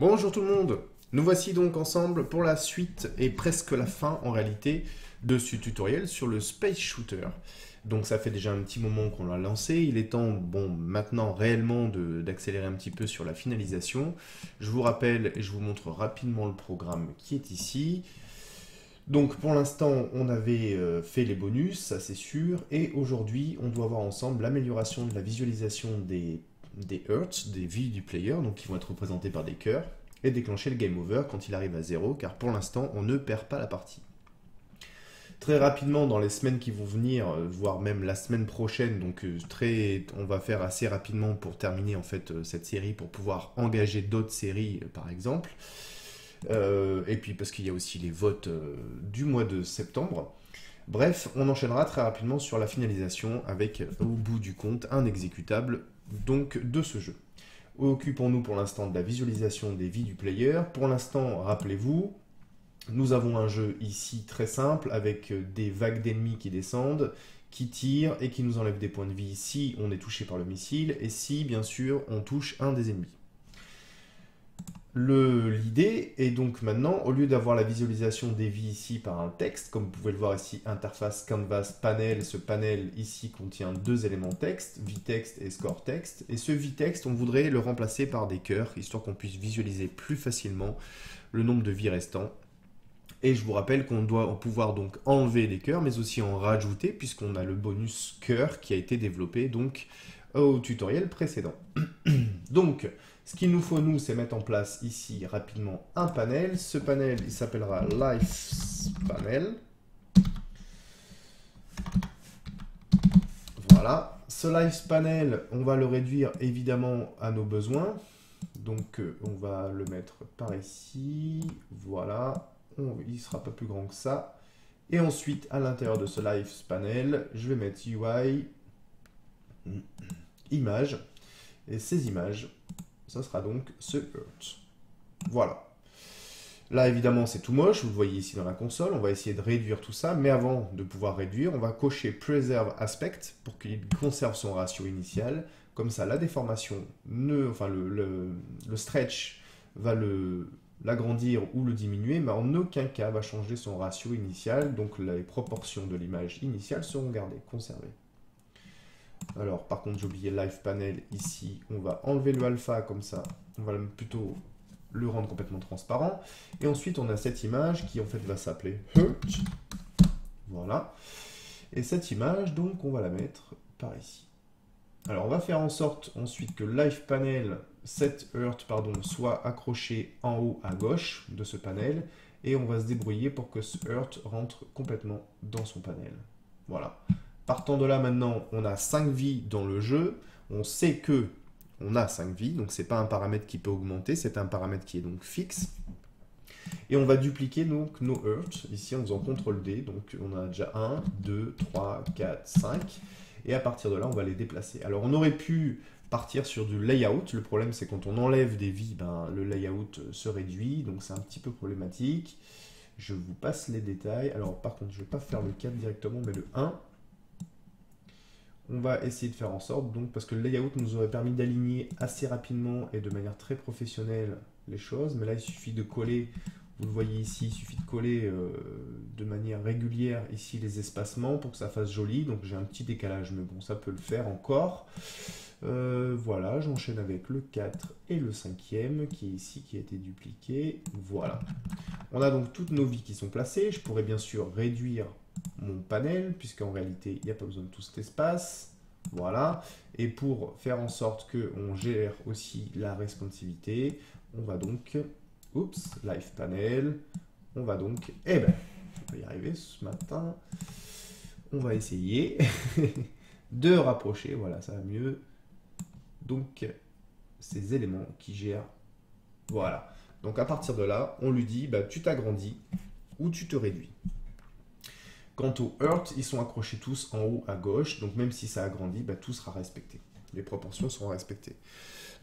Bonjour tout le monde Nous voici donc ensemble pour la suite et presque la fin en réalité de ce tutoriel sur le Space Shooter. Donc ça fait déjà un petit moment qu'on l'a lancé, il est temps bon maintenant réellement d'accélérer un petit peu sur la finalisation. Je vous rappelle et je vous montre rapidement le programme qui est ici. Donc pour l'instant on avait euh, fait les bonus, ça c'est sûr, et aujourd'hui on doit voir ensemble l'amélioration de la visualisation des des Hertz, des vies du player, donc qui vont être représentés par des cœurs, et déclencher le game over quand il arrive à 0, car pour l'instant, on ne perd pas la partie. Très rapidement, dans les semaines qui vont venir, euh, voire même la semaine prochaine, donc euh, on va faire assez rapidement pour terminer en fait euh, cette série, pour pouvoir engager d'autres séries, par exemple. et puis parce qu'il y a aussi les votes du mois de septembre. Bref, on enchaînera très rapidement sur la finalisation avec, au bout du compte, un exécutable donc de ce jeu. Occupons-nous pour l'instant de la visualisation des vies du player. Pour l'instant, rappelez-vous, nous avons un jeu ici très simple avec des vagues d'ennemis qui descendent, qui tirent et qui nous enlèvent des points de vie si on est touché par le missile et si, bien sûr, on touche un des ennemis. L'idée est donc maintenant, au lieu d'avoir la visualisation des vies ici par un texte, comme vous pouvez le voir ici, interface canvas panel, ce panel ici contient deux éléments texte, vitext et score text, et ce vitext, on voudrait le remplacer par des cœurs, histoire qu'on puisse visualiser plus facilement le nombre de vies restants. Et je vous rappelle qu'on doit pouvoir donc enlever des cœurs, mais aussi en rajouter, puisqu'on a le bonus cœur qui a été développé donc au tutoriel précédent. donc, ce qu'il nous faut, nous, c'est mettre en place ici rapidement un panel. Ce panel, il s'appellera Life Panel. Voilà. Ce Life Panel, on va le réduire évidemment à nos besoins. Donc, euh, on va le mettre par ici. Voilà. il ne sera pas plus grand que ça. Et ensuite, à l'intérieur de ce Life Panel, je vais mettre UI, image. Et ces images, ça sera donc ce Hertz. Voilà. Là, évidemment, c'est tout moche, vous le voyez ici dans la console. On va essayer de réduire tout ça, mais avant de pouvoir réduire, on va cocher Preserve Aspect pour qu'il conserve son ratio initial. Comme ça, la déformation, ne, enfin le, stretch va l'agrandir ou le diminuer, mais en aucun cas va changer son ratio initial, donc les proportions de l'image initiale seront gardées, conservées. Alors, par contre, j'ai oublié Live Panel ici. On va enlever le alpha comme ça. On va plutôt le rendre complètement transparent. Et ensuite, on a cette image qui, en fait, va s'appeler Hurt. Voilà. Et cette image, donc, on va la mettre par ici. Alors, on va faire en sorte ensuite que Live Panel, cette Hurt, pardon, soit accroché en haut à gauche de ce panel. Et on va se débrouiller pour que ce Hurt rentre complètement dans son panel. Voilà. Partant de là maintenant, on a 5 vies dans le jeu. On sait que on a 5 vies, donc c'est pas un paramètre qui peut augmenter, c'est un paramètre qui est donc fixe. Et on va dupliquer nos Earth, ici en faisant CTRL D, donc on a déjà 1, 2, 3, 4, 5, et à partir de là on va les déplacer. Alors on aurait pu partir sur du layout, le problème c'est quand on enlève des vies, ben, le layout se réduit, donc c'est un petit peu problématique. Je vous passe les détails, alors par contre je ne vais pas faire le 4 directement, mais le 1, on va essayer de faire en sorte, donc parce que le layout nous aurait permis d'aligner assez rapidement et de manière très professionnelle les choses, mais là il suffit de coller, vous le voyez ici, il suffit de coller euh, de manière régulière ici les espacements pour que ça fasse joli, donc j'ai un petit décalage, mais bon ça peut le faire encore. Euh, voilà, j'enchaîne avec le 4 et le 5e qui est ici, qui a été dupliqué. Voilà. On a donc toutes nos vies qui sont placées. Je pourrais bien sûr réduire mon panel, puisqu'en réalité, il n'y a pas besoin de tout cet espace. Voilà. Et pour faire en sorte qu'on gère aussi la responsivité, on va donc, oups, live panel, on va donc, eh ben, on va y arriver ce matin, on va essayer de rapprocher, voilà, ça va mieux. Donc, ces éléments qui gèrent, voilà. Donc à partir de là, on lui dit, bah, tu t'agrandis ou tu te réduis. Quant aux Earth, ils sont accrochés tous en haut à gauche, donc même si ça agrandit, bah, tout sera respecté. Les proportions seront respectées.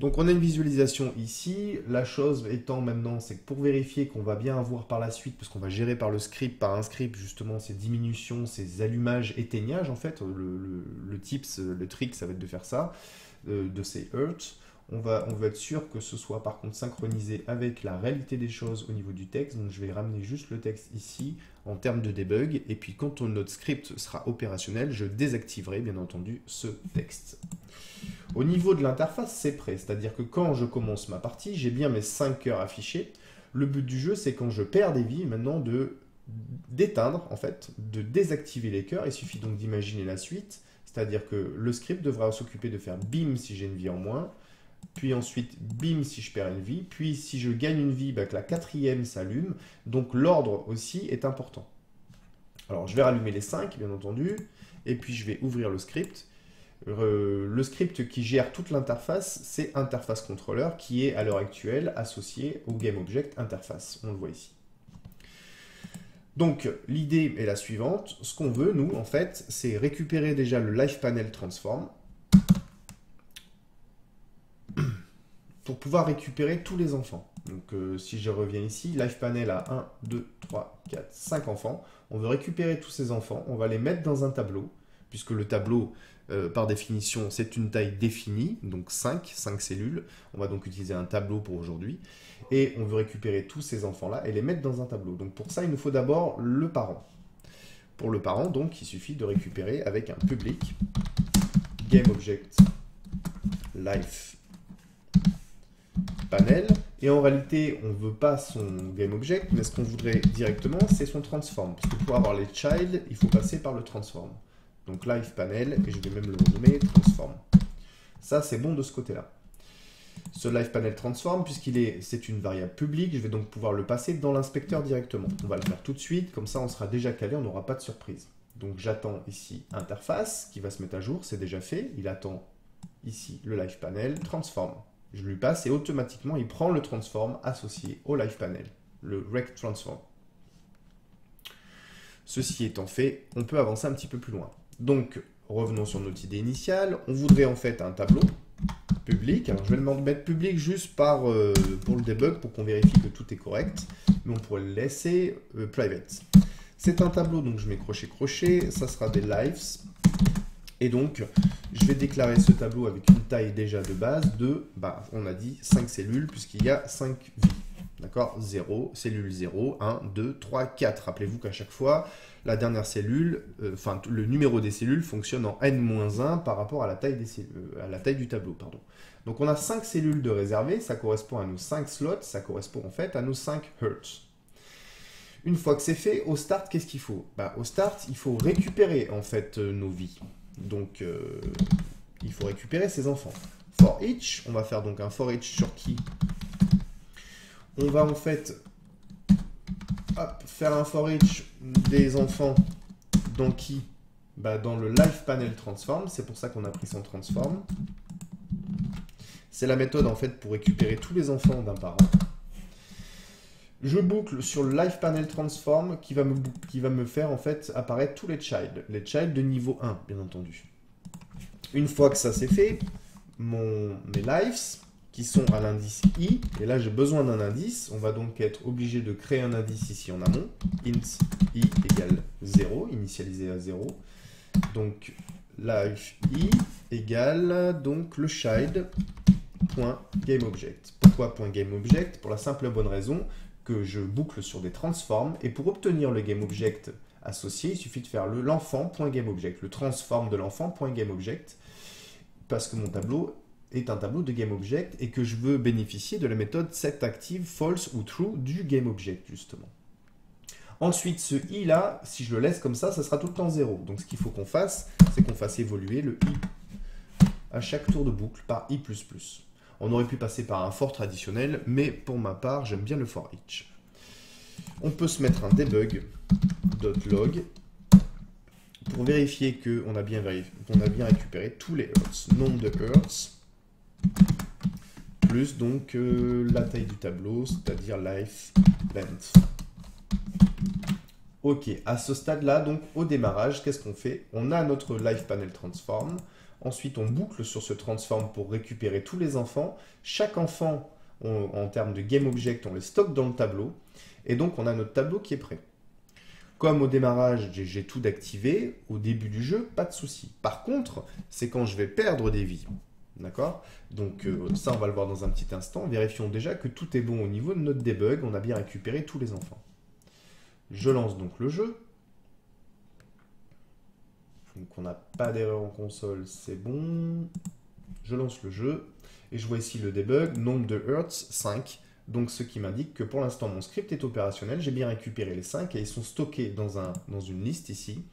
Donc on a une visualisation ici. La chose étant maintenant, c'est que pour vérifier qu'on va bien avoir par la suite, parce qu'on va gérer par le script, par un script justement ces diminutions, ces allumages, éteignages en fait, le, tips, le trick, ça va être de faire ça, euh, de ces Earth. On va, on va être sûr que ce soit par contre synchronisé avec la réalité des choses au niveau du texte. Donc je vais ramener juste le texte ici en termes de debug. Et puis quand notre script sera opérationnel, je désactiverai bien entendu ce texte. Au niveau de l'interface, c'est prêt. C'est-à-dire que quand je commence ma partie, j'ai bien mes 5 heures affichées. Le but du jeu, c'est quand je perds des vies, maintenant de d'éteindre, en fait, de désactiver les cœurs. Il suffit donc d'imaginer la suite. C'est-à-dire que le script devra s'occuper de faire bim si j'ai une vie en moins, puis ensuite bim si je perds une vie, puis si je gagne une vie, bah, que la quatrième s'allume. Donc l'ordre aussi est important. Alors je vais rallumer les 5 bien entendu, et puis je vais ouvrir le script. Euh, le script qui gère toute l'interface, c'est interface controller qui est à l'heure actuelle associé au GameObject interface. On le voit ici. Donc l'idée est la suivante. Ce qu'on veut, nous, en fait, c'est récupérer déjà le Live Panel Transform pour pouvoir récupérer tous les enfants. Donc euh, si je reviens ici, Live Panel a 1, 2, 3, 4, 5 enfants. On veut récupérer tous ces enfants, on va les mettre dans un tableau, puisque le tableau, euh, par définition, c'est une taille définie, donc 5, 5 cellules. On va donc utiliser un tableau pour aujourd'hui. Et on veut récupérer tous ces enfants-là et les mettre dans un tableau. Donc pour ça, il nous faut d'abord le parent. Pour le parent, donc, il suffit de récupérer avec un public GameObject life panel. Et en réalité, on ne veut pas son GameObject, mais ce qu'on voudrait directement, c'est son transform. Parce que pour avoir les child, il faut passer par le transform. Donc live panel, et je vais même le renommer transform. Ça, c'est bon de ce côté-là. Ce live panel transform, puisqu'il est, c'est une variable publique, je vais donc pouvoir le passer dans l'inspecteur directement. On va le faire tout de suite, comme ça on sera déjà calé, on n'aura pas de surprise. Donc j'attends ici interface qui va se mettre à jour, c'est déjà fait. Il attend ici le live panel transform. Je lui passe et automatiquement il prend le transform associé au live panel, le rect transform. Ceci étant fait, on peut avancer un petit peu plus loin. Donc revenons sur notre idée initiale. On voudrait en fait un tableau public. Alors je vais le mettre public juste par, euh, pour le debug, pour qu'on vérifie que tout est correct. Mais on pourrait le laisser euh, private. C'est un tableau, donc je mets crochet-crochet. Ça sera des lives. Et donc, je vais déclarer ce tableau avec une taille déjà de base de, bah, on a dit 5 cellules, puisqu'il y a 5 vies. D'accord? 0, cellule 0, 1, 2, 3, 4. Rappelez-vous qu'à chaque fois, la dernière cellule, euh, enfin le numéro des cellules fonctionne en n-1 par rapport à la, taille euh, du tableau. Donc on a 5 cellules de réservées, ça correspond à nos 5 slots, ça correspond en fait à nos 5 Hertz. Une fois que c'est fait, au start, qu'est-ce qu'il faut? Bah, Au start, il faut récupérer en fait euh, nos vies. Donc il faut récupérer ces enfants. For each, on va faire donc un for each sur qui On va en fait faire un for each des enfants dans qui bah, Dans le live panel transform, c'est pour ça qu'on a pris son transform. C'est la méthode en fait pour récupérer tous les enfants d'un parent. Je boucle sur le live panel transform qui va, me, faire apparaître tous les child, les child de niveau 1 bien entendu. Une fois que ça c'est fait, mes lives, qui sont à l'indice i. Et là, j'ai besoin d'un indice. On va donc être obligé de créer un indice ici en amont. int i égale 0, initialisé à 0. Donc, live i égale donc le child.gameObject. Pourquoi .gameObject Pour la simple bonne raison que je boucle sur des transforms. Et pour obtenir le GameObject associé, il suffit de faire l'enfant.gameObject, le transform de l'enfant.gameObject, parce que mon tableau est un tableau de GameObject et que je veux bénéficier de la méthode setActive false ou true du GameObject justement. Ensuite, ce i là, si je le laisse comme ça, ça sera tout le temps 0. Donc ce qu'il faut qu'on fasse, c'est qu'on fasse évoluer le i à chaque tour de boucle par i++. On aurait pu passer par un for traditionnel, mais pour ma part, j'aime bien le for each. On peut se mettre un debug.log pour vérifier qu'on a, bien a bien récupéré tous les hertz, nombre de hertz, plus donc euh, la taille du tableau, c'est-à-dire life length. Ok, à ce stade-là, donc au démarrage, qu'est-ce qu'on fait? On a notre live panel transform. Ensuite, on boucle sur ce transform pour récupérer tous les enfants. Chaque enfant, en termes de game object, on les stocke dans le tableau. Et donc, on a notre tableau qui est prêt. Comme au démarrage, j'ai tout d'activé, au début du jeu, pas de souci. Par contre, c'est quand je vais perdre des vies D'accord? Donc euh, ça, on va le voir dans un petit instant. Vérifions déjà que tout est bon au niveau de notre debug. On a bien récupéré tous les enfants. Je lance donc le jeu. Donc on n'a pas d'erreur en console, c'est bon. Je lance le jeu. Et je vois ici le debug, nombre de hertz, 5. Donc ce qui m'indique que pour l'instant mon script est opérationnel. J'ai bien récupéré les 5 et ils sont stockés dans, un, dans une liste ici.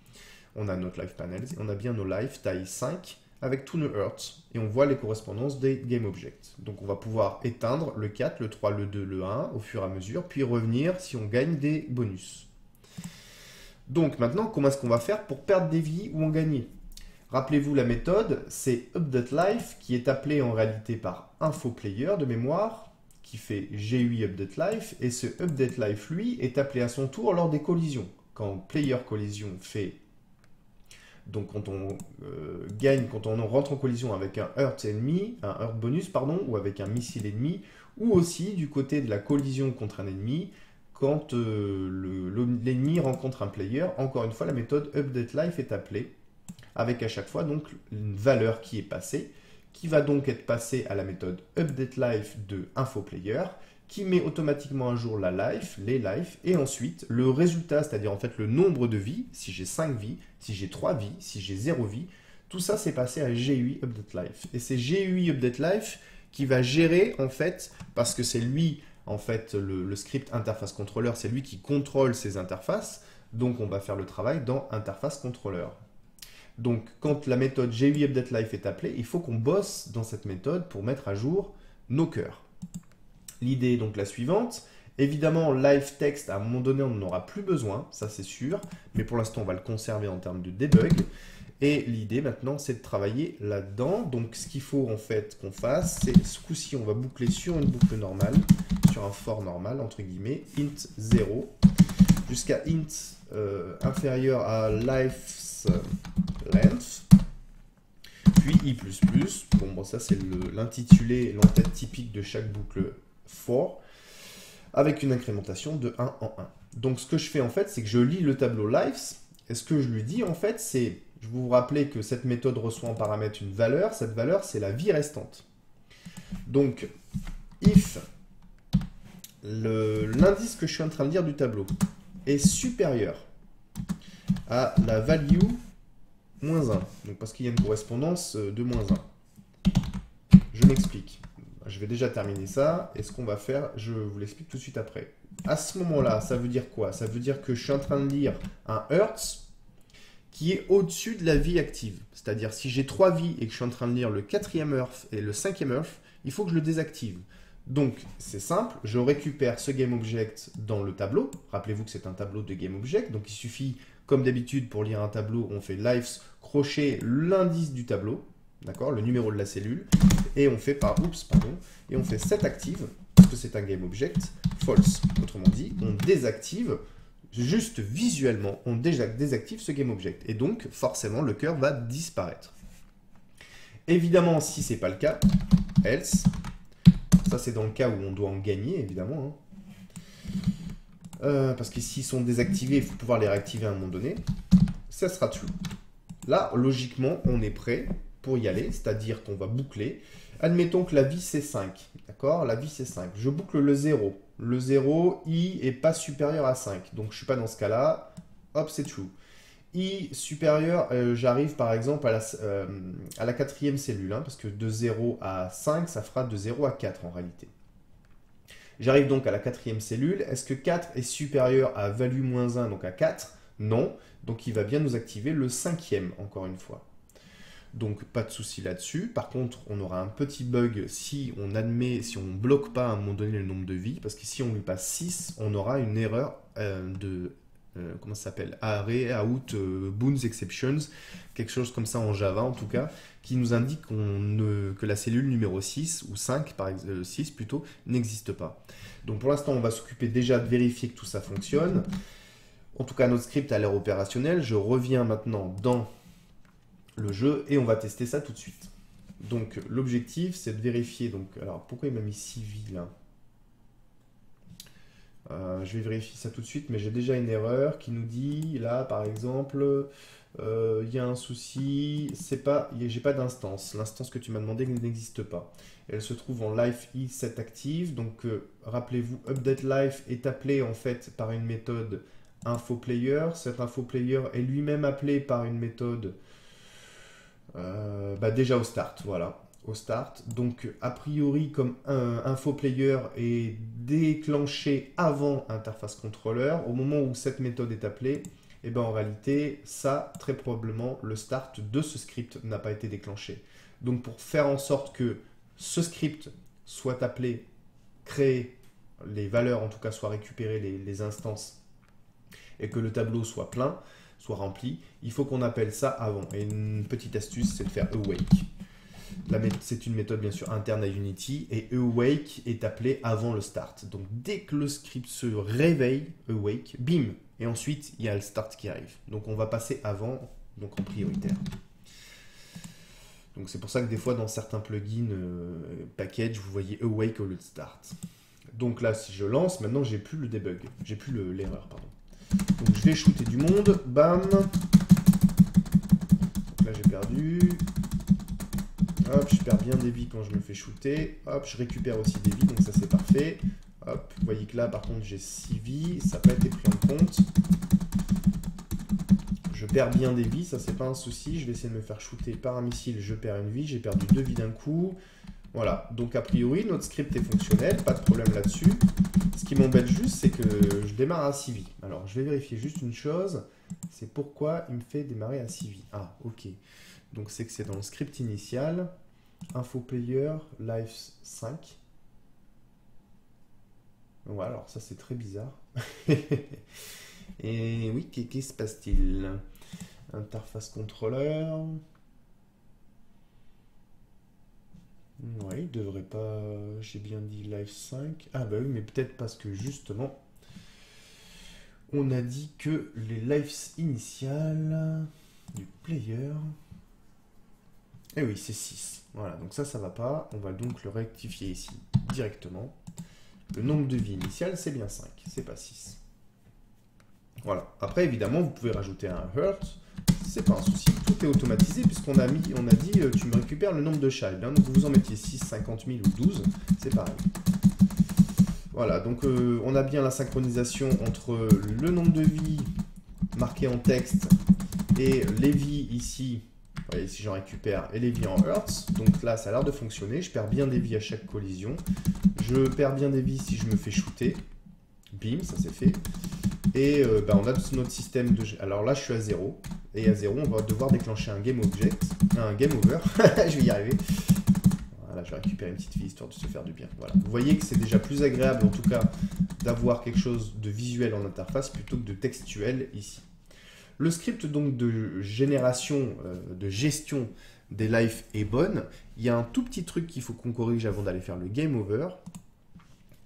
On a notre live panels, on a bien nos live taille 5 avec tous nos hertz et on voit les correspondances des GameObjects. Donc on va pouvoir éteindre le 4, le 3, le 2, le 1 au fur et à mesure, puis revenir si on gagne des bonus. Donc maintenant, comment est-ce qu'on va faire pour perdre des vies ou en gagner? Rappelez-vous la méthode, c'est updateLife qui est appelée en réalité par InfoPlayer de mémoire, qui fait GUI updateLife, et ce updateLife, lui, est appelé à son tour lors des collisions. Quand player collision fait donc quand on euh, gagne, quand on rentre en collision avec un Earth ennemi, un Earth bonus, pardon, ou avec un missile ennemi, ou aussi du côté de la collision contre un ennemi, quand euh, l'ennemi rencontre un player, encore une fois, la méthode updateLife est appelée, avec à chaque fois donc une valeur qui est passée, qui va donc être passée à la méthode updateLife de InfoPlayer, qui met automatiquement à jour la life, les life, et ensuite le résultat, c'est-à-dire en fait le nombre de vies, si j'ai 5 vies, si j'ai 3 vies, si j'ai 0 vie, tout ça c'est passé à GUI Update Life. Et c'est GUI Update Life qui va gérer en fait, parce que c'est lui en fait le, script interface contrôleur, c'est lui qui contrôle ces interfaces, donc on va faire le travail dans interface contrôleur. Donc quand la méthode GUI Life est appelée, il faut qu'on bosse dans cette méthode pour mettre à jour nos cœurs. L'idée est donc la suivante. Évidemment, live text, à un moment donné, on n'en aura plus besoin, ça c'est sûr, mais pour l'instant, on va le conserver en termes de debug. Et l'idée maintenant, c'est de travailler là-dedans. Donc, ce qu'il faut en fait qu'on fasse, c'est ce coup-ci, on va boucler sur une boucle normale, sur un for normal, entre guillemets, int 0, jusqu'à int euh, inférieur à life's length, puis i++. Bon, bon ça c'est l'intitulé, l'entête typique de chaque boucle for avec une incrémentation de 1 en 1. Donc ce que je fais en fait, c'est que je lis le tableau lives, et ce que je lui dis en fait, c'est, je vous rappelle que cette méthode reçoit en paramètre une valeur, cette valeur c'est la vie restante. Donc, if l'indice que je suis en train de lire du tableau est supérieur à la value moins 1, donc parce qu'il y a une correspondance euh, de moins 1. Je m'explique. Je vais déjà terminer ça. Et ce qu'on va faire, je vous l'explique tout de suite après. À ce moment-là, ça veut dire quoi? Ça veut dire que je suis en train de lire un Hertz qui est au-dessus de la vie active. C'est-à-dire, si j'ai trois vies et que je suis en train de lire le quatrième Earth et le cinquième Earth, il faut que je le désactive. Donc, c'est simple, je récupère ce GameObject dans le tableau. Rappelez-vous que c'est un tableau de GameObject, donc il suffit, comme d'habitude, pour lire un tableau, on fait lives, crochet l'indice du tableau, d'accord, le numéro de la cellule, et on fait par, oups, pardon, et on fait set active, parce que c'est un game object, false. Autrement dit, on désactive, juste visuellement, on désactive ce game object. Et donc, forcément, le cœur va disparaître. Évidemment, si c'est pas le cas, else, ça c'est dans le cas où on doit en gagner, évidemment. Hein. Euh, parce que s'ils sont désactivés, il faut pouvoir les réactiver à un moment donné. Ça sera true. Là, logiquement, on est prêt pour y aller, c'est-à-dire qu'on va boucler. Admettons que la vie c'est 5, d'accord? La vie c'est 5. Je boucle le 0. Le 0, i est pas supérieur à 5, donc je suis pas dans ce cas-là. Hop, c'est true. i supérieur, euh, j'arrive par exemple à la, euh, à quatrième cellule, hein, parce que de 0 à 5, ça fera de 0 à 4 en réalité. J'arrive donc à la quatrième cellule. Est-ce que 4 est supérieur à value moins 1, donc à 4 Non. Donc il va bien nous activer le cinquième, encore une fois. Donc pas de souci là-dessus. Par contre, on aura un petit bug si on admet, si on bloque pas à un moment donné le nombre de vies, parce que si on lui passe 6, on aura une erreur euh, de euh, comment ça s'appelle? Array, out, euh, boons, exceptions, quelque chose comme ça en Java en tout cas, qui nous indique que la cellule numéro 6 ou 5, par exemple 6 plutôt, n'existe pas. Donc pour l'instant, on va s'occuper déjà de vérifier que tout ça fonctionne. En tout cas, notre script a l'air opérationnel. Je reviens maintenant dans le jeu et on va tester ça tout de suite. Donc l'objectif c'est de vérifier, donc alors pourquoi il m'a mis 6 vies là? Euh, Je vais vérifier ça tout de suite, mais j'ai déjà une erreur qui nous dit là par exemple euh, il y a un souci, c'est pas, j'ai pas d'instance. L'instance que tu m'as demandé n'existe pas. Elle se trouve en life i7 active. Donc euh, rappelez-vous, update life est appelé en fait par une méthode infoplayer. Cet infoplayer est lui-même appelé par une méthode euh, bah, déjà au start, voilà, au start. Donc a priori comme un infoplayer est déclenché avant interface controller, au moment où cette méthode est appelée, et eh ben en réalité, ça, très probablement, le start de ce script n'a pas été déclenché. Donc pour faire en sorte que ce script soit appelé, créer les valeurs, en tout cas soient récupérées, les, instances, et que le tableau soit plein, soit rempli, il faut qu'on appelle ça avant. Et une petite astuce, c'est de faire awake. C'est une méthode bien sûr interne à Unity et awake est appelé avant le start. Donc dès que le script se réveille, awake, bim, et ensuite, il y a le start qui arrive. Donc on va passer avant, donc en prioritaire. Donc c'est pour ça que des fois dans certains plugins euh, package, vous voyez awake au lieu start. Donc là, si je lance, maintenant j'ai plus le debug, j'ai plus l'erreur, pardon. Donc je vais shooter du monde, bam. là j'ai perdu. Hop, je perds bien des vies quand je me fais shooter. Hop, je récupère aussi des vies, donc ça c'est parfait. Hop, vous voyez que là, par contre, j'ai 6 vies. Ça n'a pas été pris en compte. Je perds bien des vies, ça c'est pas un souci. Je vais essayer de me faire shooter par un missile, je perds une vie. J'ai perdu deux vies d'un coup. Voilà, donc a priori, notre script est fonctionnel, pas de problème là-dessus. Ce qui m'embête juste, c'est que je démarre à 6 vies. Alors, je vais vérifier juste une chose. C'est pourquoi il me fait démarrer à 6 vies. Ah, ok. Donc, c'est que c'est dans le script initial. Info player, life 5. Ouais, alors ça c'est très bizarre. Et oui, qu'est-ce qui se passe-t-il? Interface contrôleur. Ouais, il devrait pas. J'ai bien dit live 5. Ah bah oui, mais peut-être parce que justement, on a dit que les lives initiales du player. Eh oui, c'est 6. Voilà, donc ça, ça va pas. On va donc le rectifier ici directement. Le nombre de vies initiales, c'est bien 5, c'est pas 6. Voilà. Après, évidemment, vous pouvez rajouter un hurt, c'est pas un souci. Tout est automatisé puisqu'on a, mis, on a dit euh, tu me récupères le nombre de child. Hein. donc vous en mettiez 6, 50 000 ou 12, c'est pareil. Voilà, donc euh, on a bien la synchronisation entre le nombre de vies marquées en texte et les vies ici, voyez, si j'en récupère, et les vies en Hertz. Donc là, ça a l'air de fonctionner. Je perds bien des vies à chaque collision. Je perds bien des vies si je me fais shooter. Bim, ça c'est fait. Et euh, bah, on a notre système de... Alors là, je suis à 0. Et à 0, on va devoir déclencher un game object. Un game over. je vais y arriver. Voilà, je vais récupérer une petite vie histoire de se faire du bien. Voilà. Vous voyez que c'est déjà plus agréable, en tout cas, d'avoir quelque chose de visuel en interface plutôt que de textuel ici. Le script donc de génération, euh, de gestion des lives est bonne. Il y a un tout petit truc qu'il faut qu'on corrige avant d'aller faire le game over.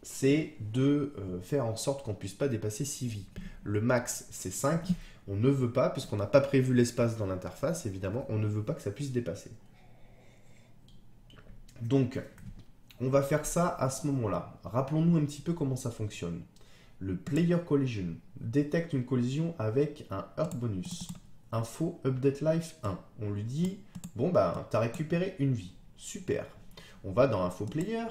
C'est de euh, faire en sorte qu'on ne puisse pas dépasser 6 vies. Le max, c'est 5. On ne veut pas, puisqu'on n'a pas prévu l'espace dans l'interface, évidemment, on ne veut pas que ça puisse dépasser. Donc, on va faire ça à ce moment-là. Rappelons-nous un petit peu comment ça fonctionne. Le player collision détecte une collision avec un hurt bonus. Info update life 1. On lui dit Bon, bah, tu as récupéré une vie. Super. On va dans Info Player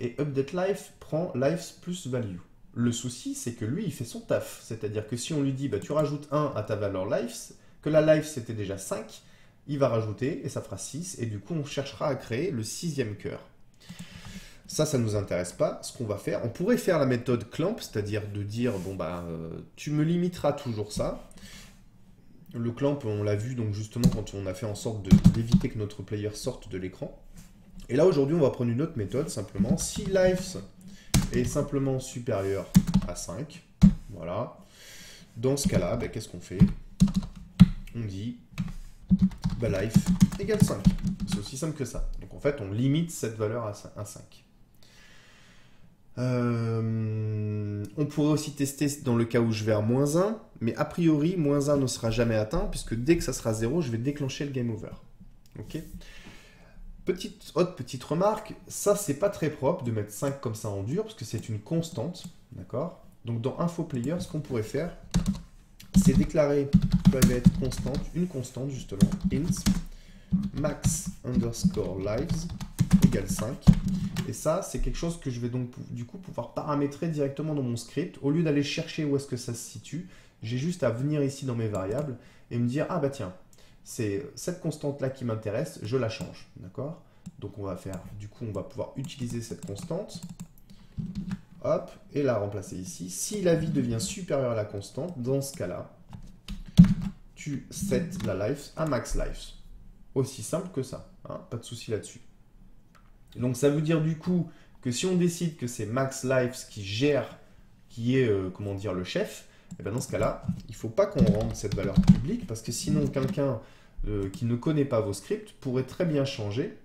et Update Life prend Lives plus Value. Le souci, c'est que lui, il fait son taf. C'est-à-dire que si on lui dit, bah, tu rajoutes 1 à ta valeur Lives, que la Life c'était déjà 5, il va rajouter et ça fera 6. Et du coup, on cherchera à créer le sixième cœur. Ça, ça ne nous intéresse pas. Ce qu'on va faire, on pourrait faire la méthode clamp, c'est-à-dire de dire, bon, bah, euh, tu me limiteras toujours ça. Le clamp, on l'a vu donc justement quand on a fait en sorte d'éviter que notre player sorte de l'écran. Et là aujourd'hui on va prendre une autre méthode simplement. Si life est simplement supérieur à 5, voilà. Dans ce cas-là, ben, qu'est-ce qu'on fait? On dit bah, life égale 5. C'est aussi simple que ça. Donc en fait on limite cette valeur à 5. Euh, on pourrait aussi tester dans le cas où je vais à moins 1, mais a priori, moins 1 ne sera jamais atteint, puisque dès que ça sera 0, je vais déclencher le game over. Ok? Petite, autre petite remarque, ça c'est pas très propre de mettre 5 comme ça en dur, parce que c'est une constante, d'accord? Donc dans Info Player, ce qu'on pourrait faire, c'est déclarer private constante, une constante justement, int max underscore lives égale 5. Et ça, c'est quelque chose que je vais donc du coup pouvoir paramétrer directement dans mon script. Au lieu d'aller chercher où est-ce que ça se situe, j'ai juste à venir ici dans mes variables et me dire, ah bah tiens, c'est cette constante-là qui m'intéresse, je la change. Donc on va faire, du coup, on va pouvoir utiliser cette constante. Hop, et la remplacer ici. Si la vie devient supérieure à la constante, dans ce cas-là, tu set la life à max life. Aussi simple que ça, hein, pas de souci là-dessus. Donc ça veut dire du coup que si on décide que c'est max life qui gère, qui est, euh, comment dire, le chef, eh bien dans ce cas-là, il ne faut pas qu'on rende cette valeur publique parce que sinon quelqu'un euh, qui ne connaît pas vos scripts pourrait très bien changer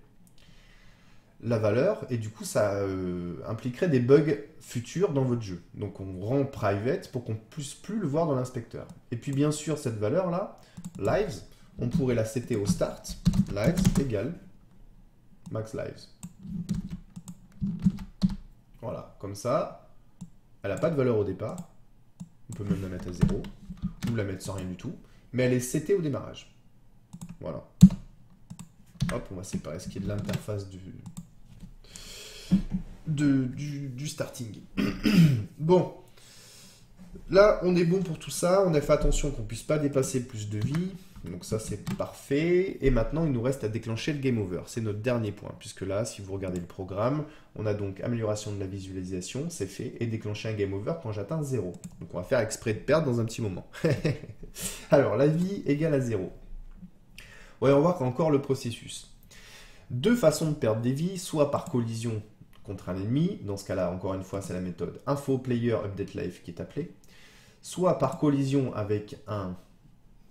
la valeur et du coup ça euh, impliquerait des bugs futurs dans votre jeu. Donc on rend private pour qu'on puisse plus le voir dans l'inspecteur. Et puis bien sûr cette valeur là, lives, on pourrait la setter au start, lives égale max lives. Voilà, comme ça, elle n'a pas de valeur au départ. On peut même la mettre à 0 ou la mettre sans rien du tout, mais elle est setée au démarrage. Voilà. Hop, on va séparer ce qui est de l'interface du, du, starting. bon. Là, on est bon pour tout ça. On a fait attention qu'on puisse pas dépasser plus de vie. Donc ça, c'est parfait. Et maintenant, il nous reste à déclencher le game over. C'est notre dernier point. Puisque là, si vous regardez le programme, on a donc amélioration de la visualisation, c'est fait. Et déclencher un game over quand j'atteins 0. Donc on va faire exprès de perdre dans un petit moment. Alors, la vie égale à 0. on va voir encore le processus deux façons de perdre des vies, soit par collision contre un ennemi, dans ce cas-là, encore une fois, c'est la méthode info player update life qui est appelée, soit par collision avec un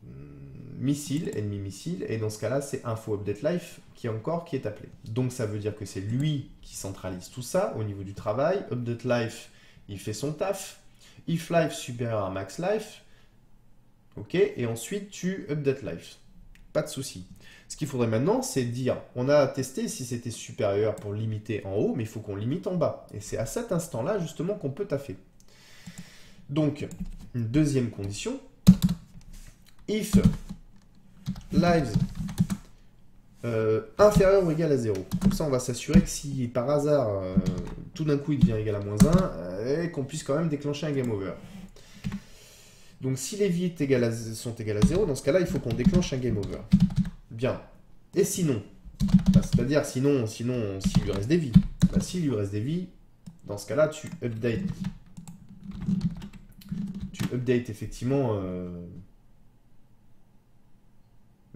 hmm, missile, ennemi missile, et dans ce cas-là, c'est info update life qui est encore qui est appelé. Donc ça veut dire que c'est lui qui centralise tout ça au niveau du travail. Update life, il fait son taf. If life supérieur à max life, ok, et ensuite tu update life. Pas de souci. Ce qu'il faudrait maintenant, c'est dire, on a testé si c'était supérieur pour limiter en haut, mais il faut qu'on limite en bas. Et c'est à cet instant-là, justement, qu'on peut taffer. Donc, une deuxième condition, if lives euh, inférieur ou égal à 0. Comme ça, on va s'assurer que si par hasard, euh, tout d'un coup, il devient égal à moins 1, euh, qu'on puisse quand même déclencher un game over. Donc, si les vies sont égales à 0, dans ce cas-là, il faut qu'on déclenche un game over. Bien. Et sinon bah, C'est-à-dire, sinon, sinon, s'il lui reste des vies. Bah, s'il lui reste des vies, dans ce cas-là, tu updates. Tu updates effectivement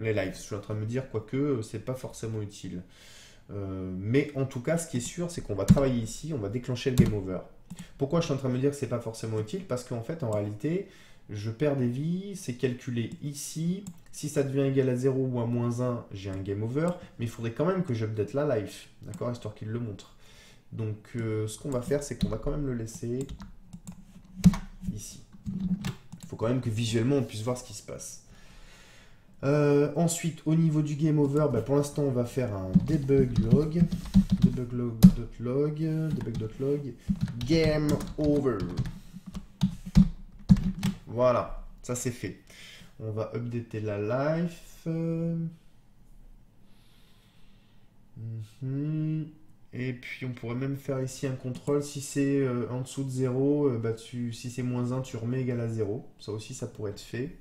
les lives. Je suis en train de me dire, quoique, c'est pas forcément utile. Euh, mais en tout cas, ce qui est sûr, c'est qu'on va travailler ici, on va déclencher le game over. Pourquoi je suis en train de me dire que c'est pas forcément utile? Parce qu'en fait, en réalité, je perds des vies, c'est calculé ici. Si ça devient égal à 0 ou à moins 1, j'ai un game over, mais il faudrait quand même que j'update la life, d'accord, histoire qu'il le montre. Donc euh, ce qu'on va faire, c'est qu'on va quand même le laisser ici. Il faut quand même que visuellement on puisse voir ce qui se passe. Euh, ensuite, au niveau du game over, bah, pour l'instant, on va faire un debug log, debug debug.log, game over. Voilà, ça c'est fait. On va updater la life. Mhm. Et puis on pourrait même faire ici un contrôle. Si c'est euh, en dessous de 0, euh, bah si c'est moins 1, tu remets égal à 0. Ça aussi, ça pourrait être fait.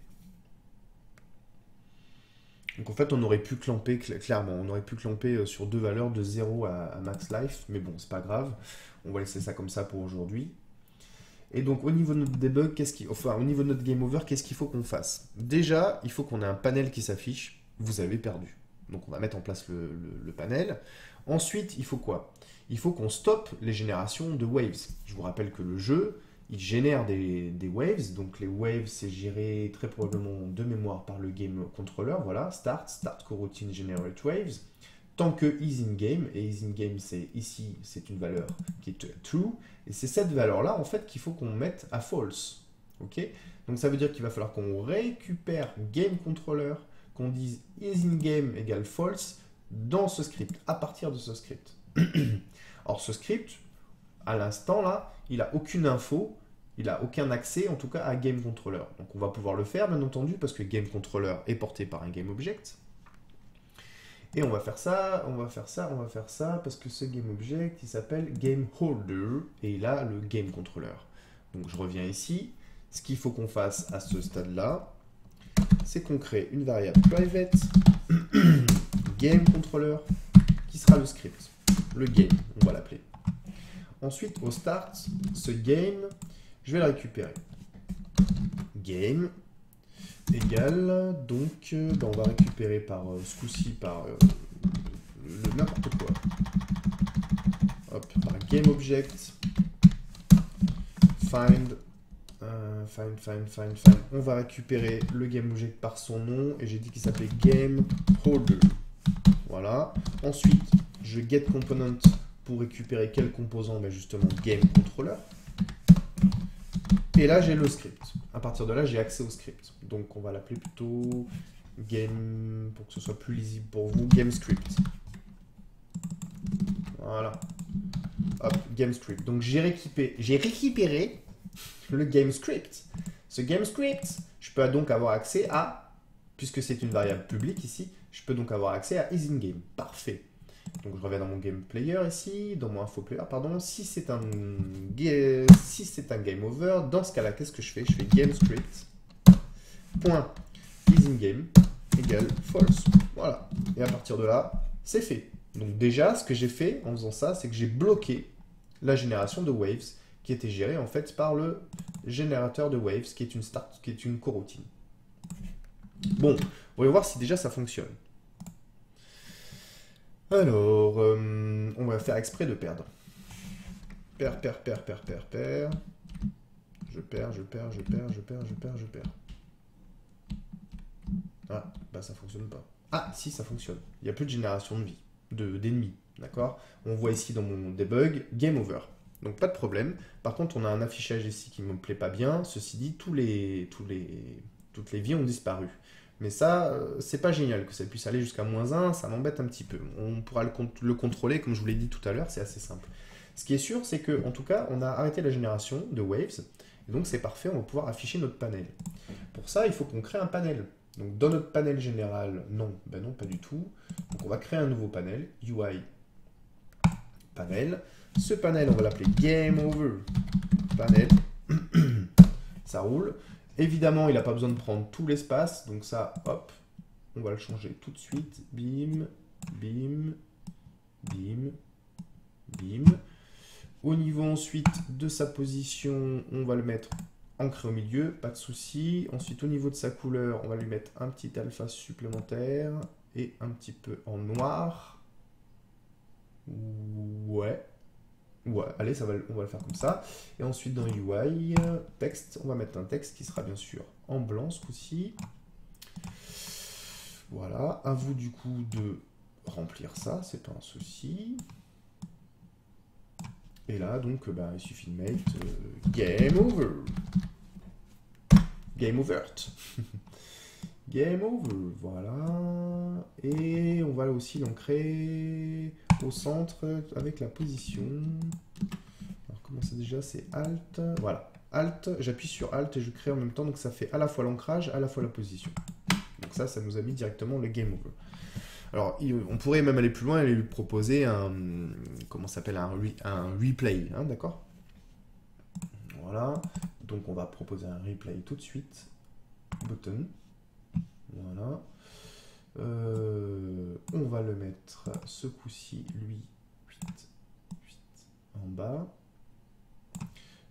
Donc en fait, on aurait pu clamper, clairement, on aurait pu clamper euh, sur deux valeurs de 0 à, max life. Mais bon, c'est pas grave. On va laisser ça comme ça pour aujourd'hui. Et donc au niveau de notre debug, qu'est-ce qui, enfin au niveau de notre game over, qu'est-ce qu'il faut qu'on fasse? Déjà, il faut qu'on ait un panel qui s'affiche. Vous avez perdu. Donc on va mettre en place le, panel. Ensuite, il faut quoi? Il faut qu'on stoppe les générations de waves. Je vous rappelle que le jeu, il génère des, waves. Donc les waves, c'est géré très probablement de mémoire par le game controller. Voilà, start, start coroutine generate waves tant que is in game, et is in game, c'est ici, c'est une valeur qui est true, et c'est cette valeur-là, en fait, qu'il faut qu'on mette à false. Ok? Donc ça veut dire qu'il va falloir qu'on récupère game controller, qu'on dise is in game égale false dans ce script, à partir de ce script. Or, ce script, à l'instant là, il n'a aucune info Il n'a aucun accès, en tout cas, à Game Controller. Donc on va pouvoir le faire, bien entendu, parce que Game Controller est porté par un Game Object. Et on va faire ça, on va faire ça, on va faire ça, parce que ce Game Object, il s'appelle Game Holder, et il a le Game Controller. Donc je reviens ici. Ce qu'il faut qu'on fasse à ce stade-là, c'est qu'on crée une variable private game controller qui sera le script, le game, on va l'appeler. Ensuite, au start, ce game, je vais le récupérer. Game égale, donc, euh, ben, on va récupérer par euh, ce coup-ci par euh, le n'importe quoi. Hop, par GameObject, find, find, find, find, find. On va récupérer le GameObject par son nom, et j'ai dit qu'il s'appelait GameHolder. Voilà. Ensuite, je get component pour récupérer quel composant ben Justement, game controller. Et là, j'ai le script. À partir de là, j'ai accès au script. Donc, on va l'appeler plutôt game, pour que ce soit plus lisible pour vous, game script. Voilà. Hop, game script. Donc, j'ai récupéré, récupéré le game script. Ce game script, je peux donc avoir accès à, puisque c'est une variable publique ici, je peux donc avoir accès à is-in-game. Parfait. Donc je reviens dans mon game player ici, dans mon info player, pardon. Si c'est un, si un game over, dans ce cas-là, qu'est-ce que je fais? Je fais game script. Point is-in-game égale false. Voilà. Et à partir de là, c'est fait. Donc déjà, ce que j'ai fait en faisant ça, c'est que j'ai bloqué la génération de waves qui était gérée en fait par le générateur de waves qui est une start, qui est une coroutine. Bon, on va voir si déjà ça fonctionne. Alors, euh, on va faire exprès de perdre. Per, per, per, per, per, per. Je perds, je perds, je perds, je perds, je perds, je perds. Ah, bah ça fonctionne pas. Ah, si, ça fonctionne. Il n'y a plus de génération de vie, d'ennemis, d'accord? On voit ici dans mon debug, game over. Donc pas de problème. Par contre, on a un affichage ici qui ne me plaît pas bien. Ceci dit, tous les, toutes les vies ont disparu. Mais ça, euh, c'est pas génial que ça puisse aller jusqu'à moins 1, ça m'embête un petit peu. On pourra le, contrôler, comme je vous l'ai dit tout à l'heure, c'est assez simple. Ce qui est sûr, c'est que, en tout cas, on a arrêté la génération de waves, et donc c'est parfait, on va pouvoir afficher notre panel. Pour ça, il faut qu'on crée un panel. Donc dans notre panel général, non, ben non, pas du tout. Donc on va créer un nouveau panel, UI panel. Ce panel, on va l'appeler Game Over Panel. ça roule. Évidemment, il n'a pas besoin de prendre tout l'espace, donc ça, hop, on va le changer tout de suite. Bim, bim, bim, bim. Au niveau ensuite de sa position, on va le mettre ancré au milieu, pas de souci. Ensuite, au niveau de sa couleur, on va lui mettre un petit alpha supplémentaire et un petit peu en noir. Ouais, Ouais, allez, ça va, on va le faire comme ça. Et ensuite, dans UI, texte, on va mettre un texte qui sera bien sûr en blanc ce coup-ci. Voilà, à vous du coup de remplir ça, c'est pas un souci. Et là, donc, bah, il suffit de mettre euh, Game Over. Game Overt. Game Over, voilà. Et on va aussi l'ancrer au centre avec la position. Alors comment c'est déjà C'est Alt. Voilà. Alt, j'appuie sur Alt et je crée en même temps, donc ça fait à la fois l'ancrage, à la fois la position. Donc ça, ça nous a mis directement le Game Over. Alors, on pourrait même aller plus loin et lui proposer un, comment s'appelle, un, un replay, hein, d'accord? Voilà. Donc, on va proposer un replay tout de suite. Button. Voilà. Euh, on va le mettre ce coup-ci, lui, 8, 8 en bas.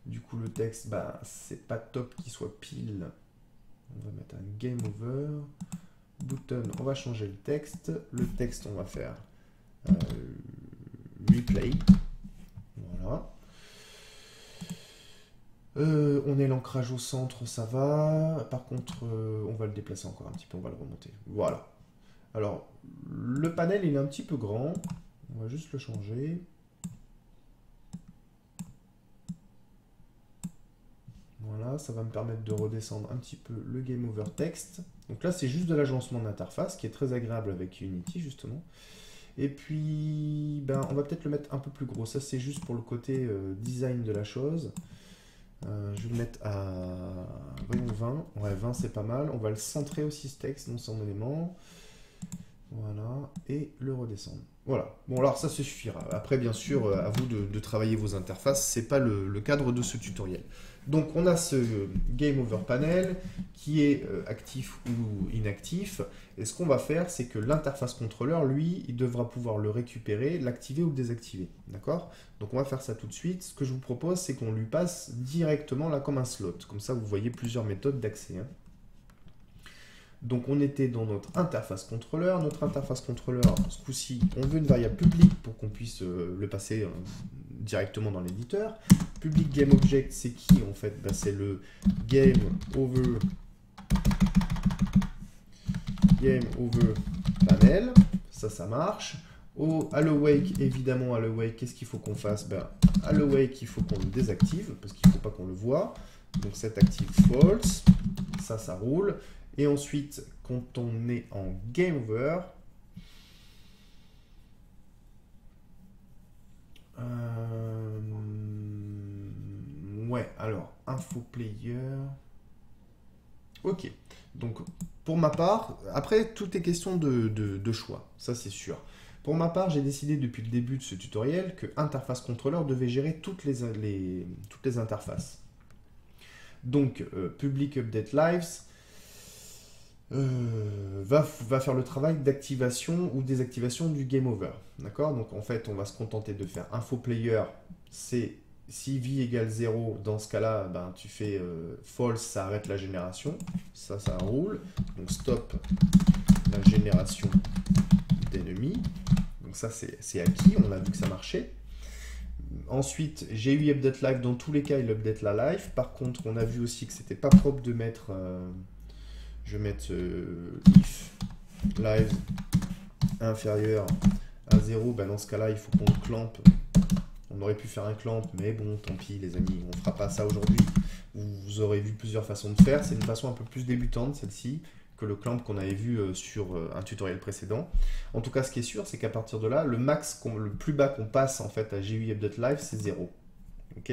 Du coup, le texte, bah, c'est pas top qu'il soit pile. On va mettre un game over. Button, on va changer le texte. Le texte, on va faire euh, replay. Voilà. Euh, on est l'ancrage au centre, ça va. Par contre, on va le déplacer encore un petit peu, on va le remonter. Voilà. Alors, le panel, il est un petit peu grand. On va juste le changer. Voilà, ça va me permettre de redescendre un petit peu le Game Over Text. Donc là, c'est juste de l'agencement d'interface, qui est très agréable avec Unity, justement. Et puis, ben, on va peut-être le mettre un peu plus gros. Ça, c'est juste pour le côté euh, design de la chose. Euh, je vais le mettre à voyons 20. Ouais, 20 c'est pas mal. On va le centrer aussi ce texte dans son élément. Voilà. Et le redescendre. Voilà. Bon, alors ça suffira. Après, bien sûr, euh, à vous de, travailler vos interfaces. C'est pas le, cadre de ce tutoriel. Donc, on a ce Game Over Panel qui est euh, actif ou inactif. Et ce qu'on va faire, c'est que l'interface contrôleur, lui, il devra pouvoir le récupérer, l'activer ou désactiver. D'accord? Donc, on va faire ça tout de suite. Ce que je vous propose, c'est qu'on lui passe directement là comme un slot. Comme ça, vous voyez plusieurs méthodes d'accès. Hein. Donc on était dans notre interface contrôleur. Notre interface contrôleur, ce coup-ci, on veut une variable publique pour qu'on puisse euh, le passer euh, directement dans l'éditeur. Public game object, c'est qui en fait? Bah, C'est le game over game over panel. Ça, ça marche. Au wake, évidemment, wake, qu'est-ce qu'il faut qu'on fasse? Ben, wake, il faut qu'on le désactive parce qu'il ne faut pas qu'on le voit. Donc cet active false. Ça, ça roule. Et ensuite, quand on est en game over, euh, ouais, alors, info player. Ok, donc pour ma part, après tout est question de, choix, ça c'est sûr. Pour ma part, j'ai décidé depuis le début de ce tutoriel que Interface Controller devait gérer toutes les, interfaces. Donc, euh, Public Update Lives, euh, va, faire le travail d'activation ou désactivation du game over. D'accord? Donc en fait, on va se contenter de faire info player, c'est si vie égale 0, dans ce cas-là, ben, tu fais euh, false, ça arrête la génération. Ça, ça roule. Donc stop la génération d'ennemis. Donc ça, c'est acquis. On a vu que ça marchait. Ensuite, j'ai eu update live. Dans tous les cas, il update la live. Par contre, on a vu aussi que c'était pas propre de mettre... Euh, je vais mettre euh, if live inférieur à 0, ben dans ce cas-là, il faut qu'on clampe. On aurait pu faire un clamp, mais bon, tant pis les amis, on fera pas ça aujourd'hui. Vous, aurez vu plusieurs façons de faire. C'est une façon un peu plus débutante, celle-ci, que le clamp qu'on avait vu euh, sur euh, un tutoriel précédent. En tout cas, ce qui est sûr, c'est qu'à partir de là, le max, le plus bas qu'on passe en fait à GUI Update Live, c'est 0. Ok?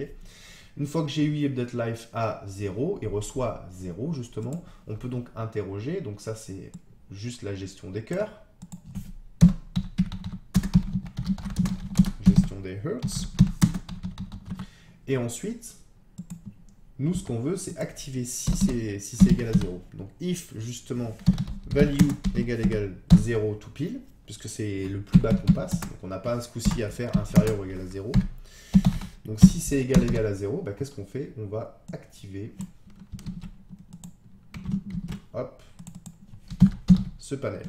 Une fois que j'ai eu update life à 0, il reçoit 0 justement, on peut donc interroger, donc ça c'est juste la gestion des cœurs. Gestion des hertz. Et ensuite, nous ce qu'on veut c'est activer si c'est égal à 0. Donc if justement value égale égale 0 tout pile, puisque c'est le plus bas qu'on passe, donc on n'a pas ce coup-ci à faire inférieur ou égal à 0. Donc si c'est égal égal à 0, bah, qu'est-ce qu'on fait? On va activer hop, ce panel.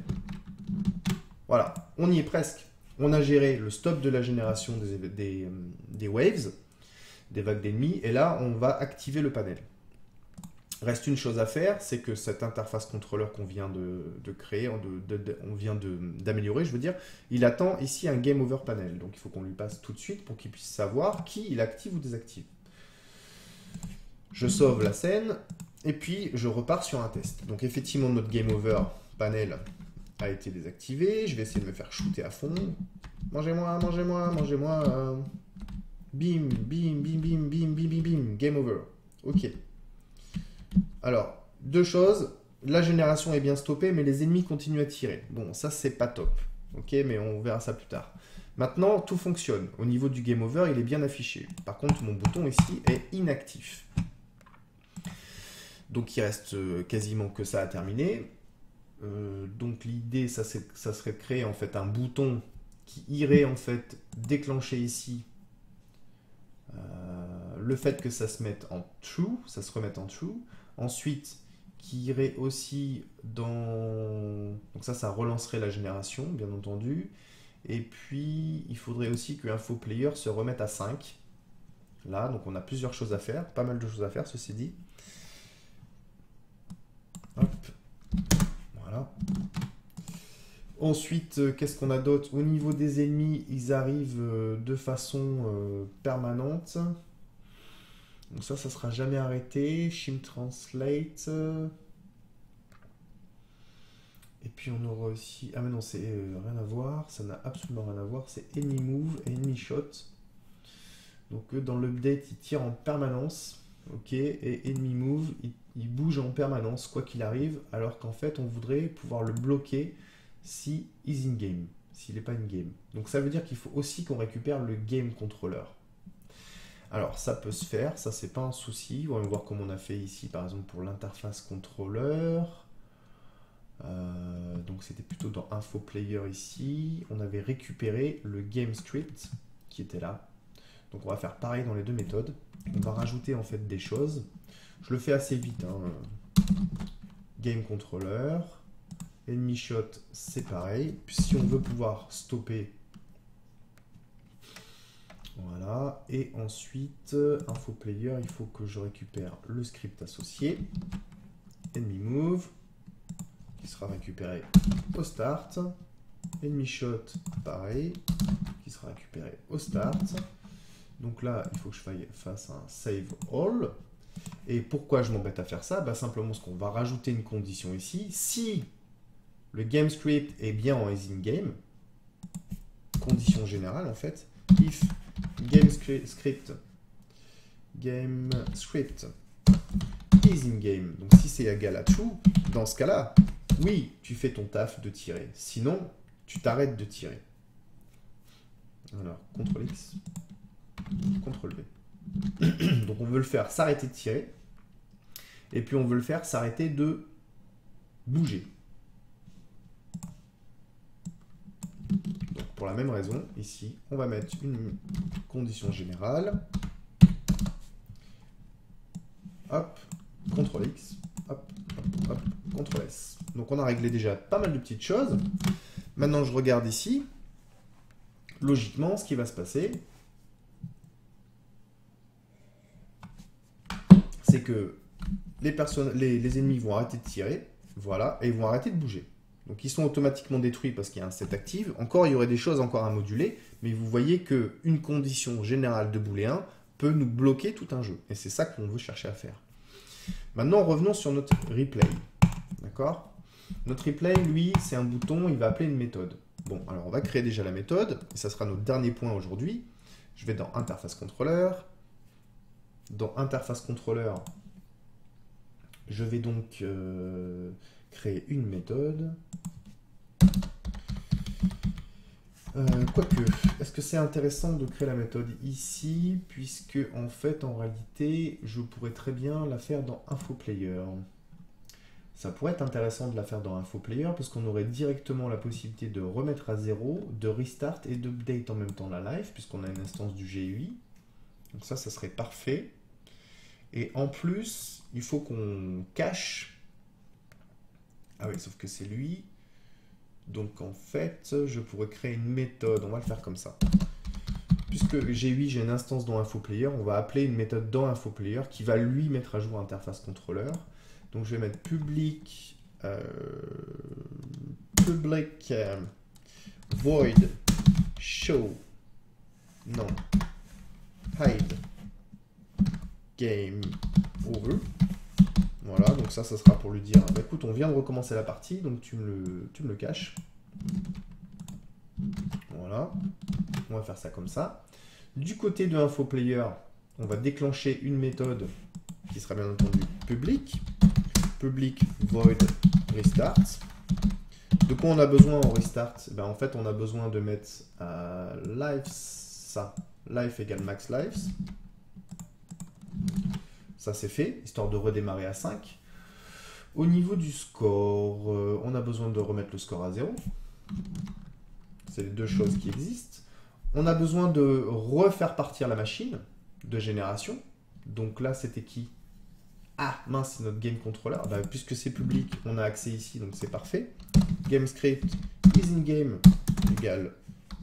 Voilà, on y est presque. On a géré le stop de la génération des, des waves, des vagues d'ennemis, et là, on va activer le panel. Reste une chose à faire, c'est que cette interface contrôleur qu'on vient de, créer, on vient d'améliorer, je veux dire, il attend ici un Game Over Panel. Donc il faut qu'on lui passe tout de suite pour qu'il puisse savoir qui il active ou désactive. Je sauve la scène, et puis je repars sur un test. Donc effectivement, notre Game Over Panel a été désactivé. Je vais essayer de me faire shooter à fond. Mangez-moi, mangez-moi, mangez-moi. Bim, bim, bim, bim, bim, bim, bim, bim. Game over. Ok. Alors, deux choses. La génération est bien stoppée, mais les ennemis continuent à tirer. Bon, ça, c'est pas top. Ok, mais on verra ça plus tard. Maintenant, tout fonctionne. Au niveau du game over, il est bien affiché. Par contre, mon bouton ici est inactif. Donc, il reste euh, quasiment que ça à terminer. Euh, donc, l'idée, ça, serait de créer en fait un bouton qui irait en fait déclencher ici euh, le fait que ça se mette en true, ça se remette en true. Ensuite, qui irait aussi dans... Donc ça, ça relancerait la génération, bien entendu. Et puis, il faudrait aussi que InfoPlayer se remette à 5. Là, donc on a plusieurs choses à faire, pas mal de choses à faire, ceci dit. Voilà. Ensuite, euh, qu'est-ce qu'on a d'autre? Au niveau des ennemis, ils arrivent euh, de façon euh, permanente. Donc ça, ça sera jamais arrêté. Shim Translate. Et puis on aura aussi... Ah mais non, c'est euh, rien à voir. Ça n'a absolument rien à voir. C'est Any Move et Any Shot. Donc dans l'update, il tire en permanence. Ok, et enemy move, il, bouge en permanence, quoi qu'il arrive, alors qu'en fait, on voudrait pouvoir le bloquer si is in game, s'il n'est pas in game. Donc ça veut dire qu'il faut aussi qu'on récupère le game controller. Alors ça peut se faire, ça c'est pas un souci. On va voir comment on a fait ici, par exemple pour l'interface contrôleur. Euh, donc c'était plutôt dans info player ici. On avait récupéré le game script qui était là. Donc on va faire pareil dans les deux méthodes. On va rajouter en fait des choses. Je le fais assez vite. Hein. Game controller. Enemy shot, c'est pareil. Si on veut pouvoir stopper, voilà. Et ensuite, info player, il faut que je récupère le script associé. Enemy move, qui sera récupéré au start. Enemy shot, pareil, qui sera récupéré au start. Donc là, il faut que je fasse un save all. Et pourquoi je m'embête à faire ça? Bah Simplement parce qu'on va rajouter une condition ici. Si le game script est bien en is in game, condition générale en fait, if game script game script is in game, donc si c'est égal à true, dans ce cas-là, oui, tu fais ton taf de tirer. Sinon, tu t'arrêtes de tirer. Alors, CTRL X. CTRL V. Donc on veut le faire s'arrêter de tirer. Et puis on veut le faire s'arrêter de bouger. Pour la même raison, ici, on va mettre une condition générale. Hop, CTRL X, hop, hop, CTRL S. Donc on a réglé déjà pas mal de petites choses. Maintenant je regarde ici. Logiquement, ce qui va se passer, c'est que les, personnes, les, ennemis vont arrêter de tirer, voilà, et ils vont arrêter de bouger. Donc ils sont automatiquement détruits parce qu'il y a un set active. Encore, il y aurait des choses encore à moduler, mais vous voyez qu'une condition générale de booléen peut nous bloquer tout un jeu. Et c'est ça qu'on veut chercher à faire. Maintenant, revenons sur notre replay. D'accord? Notre replay, lui, c'est un bouton, il va appeler une méthode. Bon, alors on va créer déjà la méthode, et ça sera notre dernier point aujourd'hui. Je vais dans Interface Controller, dans Interface Controller, je vais donc euh, créer une méthode. Euh, quoique, est-ce que c'est intéressant de créer la méthode ici, puisque en fait, en réalité, je pourrais très bien la faire dans InfoPlayer. Ça pourrait être intéressant de la faire dans InfoPlayer, parce qu'on aurait directement la possibilité de remettre à zéro, de restart et d'update en même temps la live, puisqu'on a une instance du GUI. Donc ça, ça serait parfait. Et en plus, il faut qu'on cache. Ah oui, sauf que c'est lui. Donc en fait, je pourrais créer une méthode. On va le faire comme ça. Puisque j'ai 8, j'ai une instance dans InfoPlayer, on va appeler une méthode dans InfoPlayer qui va lui mettre à jour interface contrôleur. Donc je vais mettre public, euh, public euh, void show, non, hide game over. Voilà, donc ça, ça sera pour lui dire, bah, écoute, on vient de recommencer la partie, donc tu me le, le caches. Voilà, on va faire ça comme ça. Du côté de InfoPlayer, on va déclencher une méthode qui sera bien entendu public, public void restart. De quoi on a besoin en restart? Ben, En fait, on a besoin de mettre euh, lives, ça, life égale max lives. Ça c'est fait, histoire de redémarrer à 5. Au niveau du score, euh, on a besoin de remettre le score à 0. C'est les deux choses qui existent. On a besoin de refaire partir la machine de génération. Donc là, c'était qui? Ah, mince, c'est notre game controller. Bah, puisque c'est public, on a accès ici, donc c'est parfait. Game script is in game égale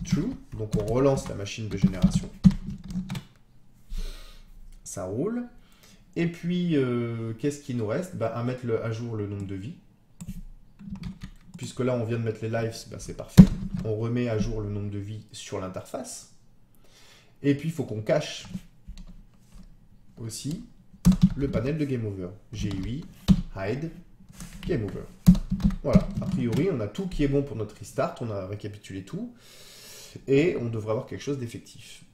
true. Donc on relance la machine de génération. Ça roule. Et puis, euh, qu'est-ce qui nous reste? Bah, À mettre à jour le nombre de vies. Puisque là, on vient de mettre les lives, bah, c'est parfait. On remet à jour le nombre de vies sur l'interface. Et puis, il faut qu'on cache aussi le panel de Game Over. GUI, Hide, Game Over. Voilà, a priori, on a tout qui est bon pour notre restart, on a récapitulé tout, et on devrait avoir quelque chose d'effectif.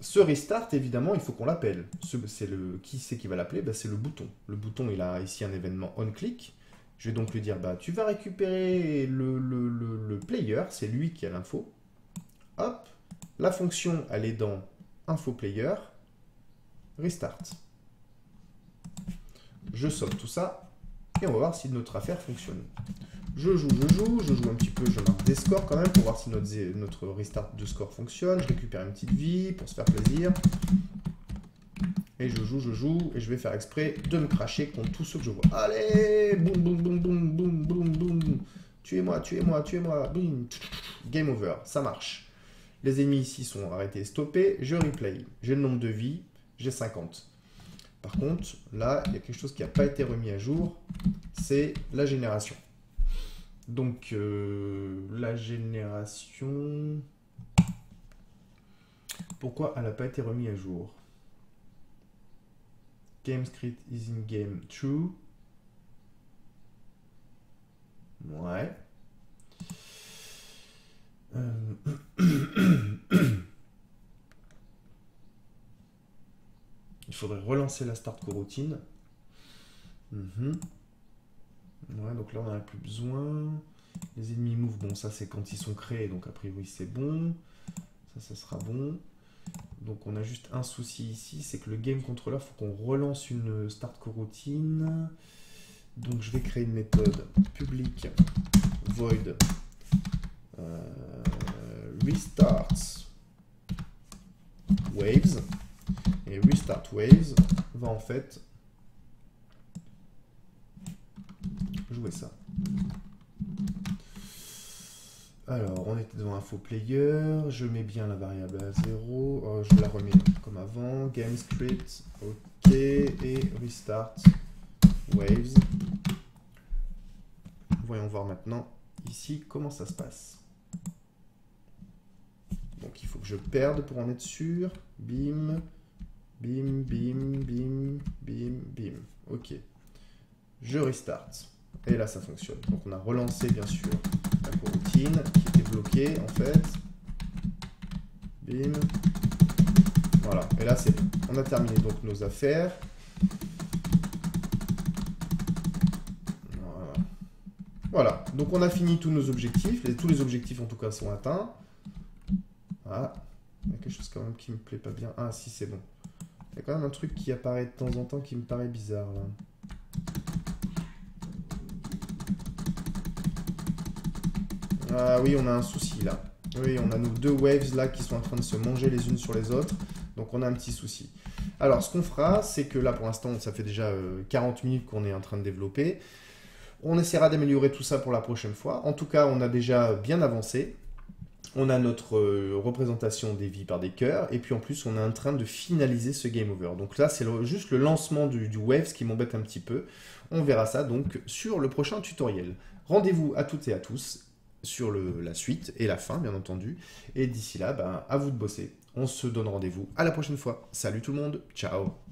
Ce restart, évidemment, il faut qu'on l'appelle. C'est le Qui c'est qui va l'appeler? Bah, C'est le bouton. Le bouton, il a ici un événement onClick. Je vais donc lui dire, bah, tu vas récupérer le, le player, c'est lui qui a l'info. Hop, la fonction, elle est dans info player, restart. Je sauve tout ça, et on va voir si notre affaire fonctionne. Je joue, je joue, je joue un petit peu, je marque des scores quand même pour voir si notre, restart de score fonctionne. Je récupère une petite vie pour se faire plaisir. Et je joue, je joue, et je vais faire exprès de me cracher contre tous ceux que je vois. Allez Boum, boum, boum, boum, boum, boum, boum Tuez-moi, tuez-moi, tuez-moi Game over, ça marche. Les ennemis ici sont arrêtés, stoppés. Je replay. J'ai le nombre de vies, j'ai 50. Par contre, là, il y a quelque chose qui n'a pas été remis à jour, c'est la génération. Donc, euh, la génération... Pourquoi elle n'a pas été remise à jour Game script is in game true. Ouais. Euh, faudrait relancer la start coroutine. Mhm. Ouais, donc là on n'en a plus besoin. Les ennemis move, bon ça c'est quand ils sont créés, donc a priori c'est bon. Ça, ça sera bon. Donc on a juste un souci ici, c'est que le game controller, faut qu'on relance une start coroutine. Donc je vais créer une méthode public void euh, restart waves. Et restart waves va en fait jouer ça. Alors, on était devant info player, je mets bien la variable à 0, oh, je la remets comme avant, game script, ok, et restart waves. Voyons voir maintenant ici comment ça se passe. Donc il faut que je perde pour en être sûr. Bim, bim, bim, bim, bim, bim. Ok. Je restart. Et là, ça fonctionne. Donc, on a relancé, bien sûr, la coroutine qui était bloquée, en fait. Bim. Voilà. Et là, c'est bon. On a terminé donc nos affaires. Voilà. Voilà. Donc, on a fini tous nos objectifs. tous les objectifs, en tout cas, sont atteints. Ah. Il y a quelque chose quand même qui me plaît pas bien. Ah, si, c'est bon. Il y a quand même un truc qui apparaît de temps en temps qui me paraît bizarre, là. Ah oui, on a un souci là. Oui, on a nos deux waves là qui sont en train de se manger les unes sur les autres. Donc on a un petit souci. Alors ce qu'on fera, c'est que là pour l'instant, ça fait déjà 40 euh, minutes qu'on est en train de développer. On essaiera d'améliorer tout ça pour la prochaine fois. En tout cas, on a déjà bien avancé. On a notre euh, représentation des vies par des cœurs. Et puis en plus, on est en train de finaliser ce game over. Donc là, c'est juste le lancement du, du Waves qui m'embête un petit peu. On verra ça donc sur le prochain tutoriel. Rendez-vous à toutes et à tous sur la suite et la fin, bien entendu. Et d'ici là, ben, à vous de bosser. On se donne rendez-vous à la prochaine fois. Salut tout le monde, ciao